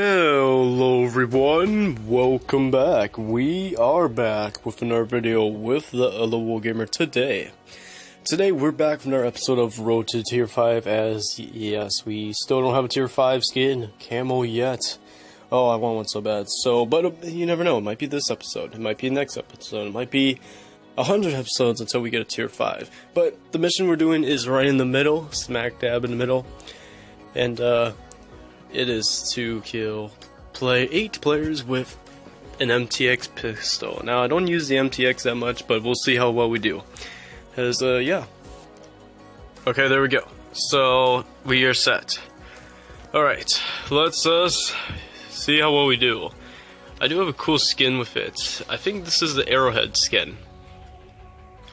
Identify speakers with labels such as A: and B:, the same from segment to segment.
A: Hello everyone, welcome back. We are back with another video with the other War Gamer today. Today we're back from our episode of Road to Tier 5 as, yes, we still don't have a Tier 5 skin Camel yet. Oh, I want one so bad. So, but uh, you never know, it might be this episode, it might be next episode, it might be a hundred episodes until we get a Tier 5. But the mission we're doing is right in the middle, smack dab in the middle. And, uh, it is to kill play eight players with an MTX pistol. Now I don't use the MTX that much, but we'll see how well we do. Cause uh yeah. Okay, there we go. So we are set. Alright, let's uh see how well we do. I do have a cool skin with it. I think this is the arrowhead skin.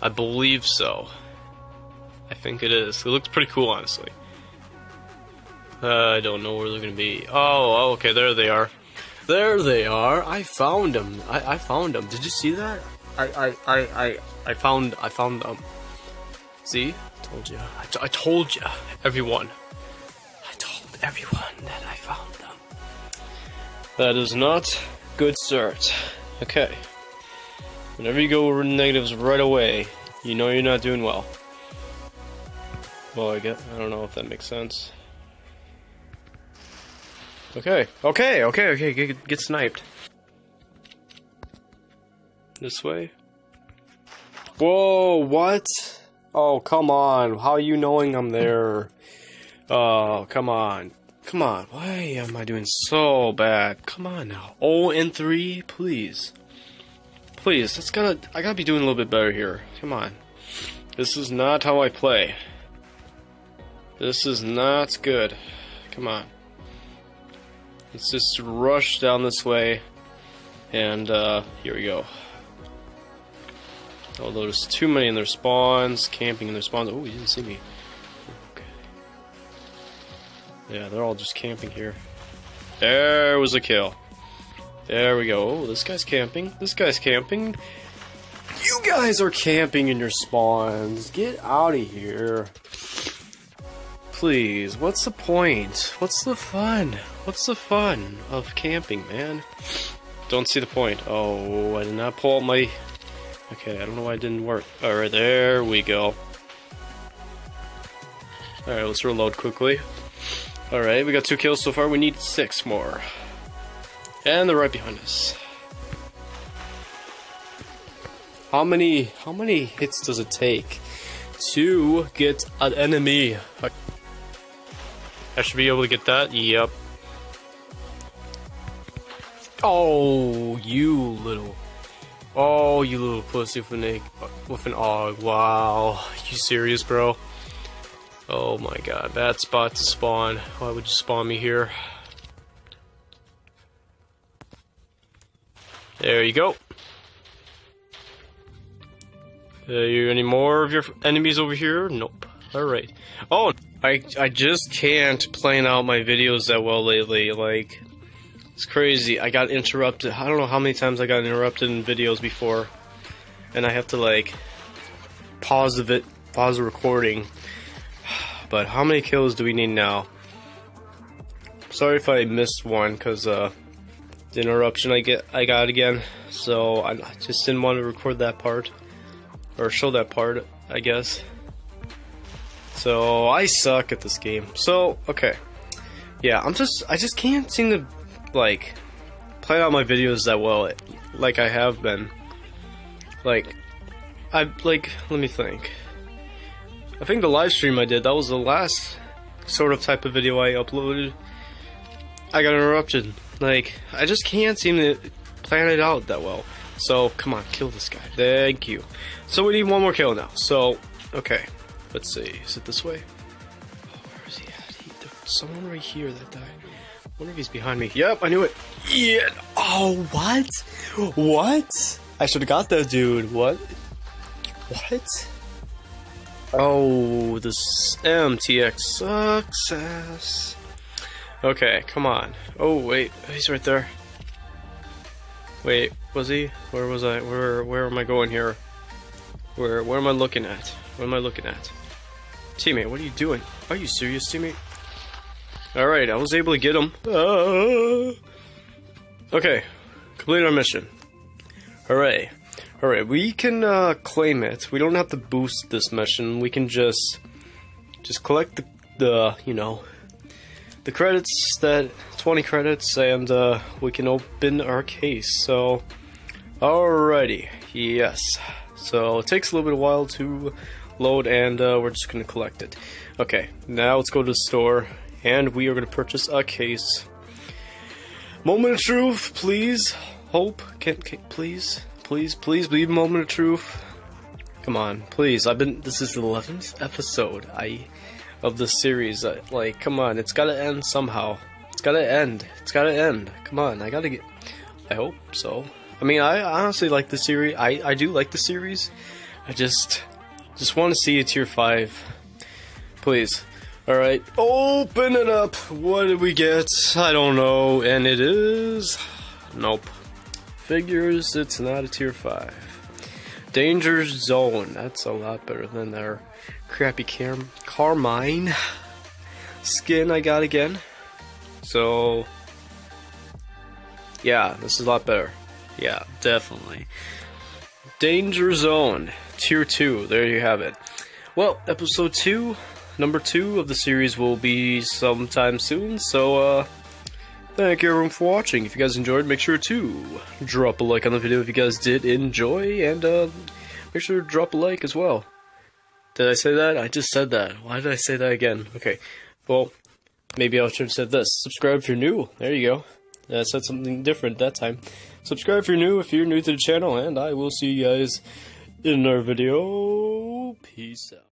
A: I believe so. I think it is. It looks pretty cool honestly. Uh, I don't know where they're gonna be. Oh, oh, okay, there they are. There they are. I found them. I, I found them. Did you see that? I, I, I, I, I found, I found them. See? Told you. I, I told you, everyone. I told everyone that I found them. That is not good cert. Okay. Whenever you go negatives right away, you know you're not doing well. Well, I get. I don't know if that makes sense. Okay, okay, okay, okay, get, get sniped. This way? Whoa, what? Oh, come on. How are you knowing I'm there? Oh, come on. Come on. Why am I doing so bad? Come on now. Oh, and 3, please. Please, that's gotta, I gotta be doing a little bit better here. Come on. This is not how I play. This is not good. Come on. Let's just rush down this way. And uh, here we go. Although there's too many in their spawns, camping in their spawns. Oh, you didn't see me. Okay. Yeah, they're all just camping here. There was a kill. There we go. Oh, this guy's camping. This guy's camping. You guys are camping in your spawns. Get out of here. Please, what's the point? What's the fun? What's the fun of camping, man? Don't see the point. Oh, I did not pull my... Okay, I don't know why it didn't work. Alright, there we go. Alright, let's reload quickly. Alright, we got two kills so far. We need six more. And they're right behind us. How many how many hits does it take to get an enemy? I should be able to get that. Yep. Oh, you little. Oh, you little pussy with an, with an og. Wow. You serious, bro? Oh my god. That spot to spawn. Why would you spawn me here? There you go. Are you any more of your enemies over here? Nope. Alright. Oh, I, I just can't plan out my videos that well lately. Like, it's crazy. I got interrupted. I don't know how many times I got interrupted in videos before. And I have to, like, pause the vid pause the recording. But how many kills do we need now? Sorry if I missed one, because, uh, the interruption I get I got again. So I just didn't want to record that part. Or show that part, I guess. So I suck at this game. So okay, yeah, I'm just I just can't seem to like plan out my videos that well, like I have been. Like I like let me think. I think the live stream I did that was the last sort of type of video I uploaded. I got interrupted. Like I just can't seem to plan it out that well. So come on, kill this guy. Thank you. So we need one more kill now. So okay. Let's see. Is it this way? Oh, where is he at? He, someone right here that died. I wonder if he's behind me. Yep, I knew it. Yeah. Oh, what? What? I should have got that dude. What? What? Oh, this MTX success. Okay, come on. Oh, wait. He's right there. Wait, was he? Where was I? Where where am I going here? Where where am I looking at? What am I looking at? Teammate, what are you doing? Are you serious, teammate? Alright, I was able to get him. Uh, okay, complete our mission. Hooray. Alright, we can uh, claim it. We don't have to boost this mission. We can just just collect the, the you know, the credits that 20 credits and uh, we can open our case. So, alrighty, yes. So it takes a little bit of while to load and uh, we're just to collect it. Okay, now let's go to the store and we are to purchase a case. Moment of truth, please. Hope, can, can please, please, please, believe moment of truth. Come on, please. I've been. This is the eleventh episode. I of the series. Uh, like, come on, it's gotta end somehow. It's gotta end. It's gotta end. Come on, I gotta get. I hope so. I mean, I honestly like the series. I I do like the series. I just just want to see a tier five. Please. All right, open it up. What did we get? I don't know. And it is. Nope. Figures. It's not a tier five. Danger Zone. That's a lot better than their crappy Car Carmine skin I got again. So, yeah, this is a lot better. Yeah, definitely. Danger Zone, Tier 2. There you have it. Well, episode 2, number 2 of the series will be sometime soon, so, uh, Thank you everyone for watching. If you guys enjoyed, make sure to drop a like on the video if you guys did enjoy, and uh, make sure to drop a like as well. Did I say that? I just said that. Why did I say that again? Okay, well, maybe I should have said this. Subscribe if you're new. There you go. I said something different that time. Subscribe if you're new, if you're new to the channel, and I will see you guys in our video. Peace out.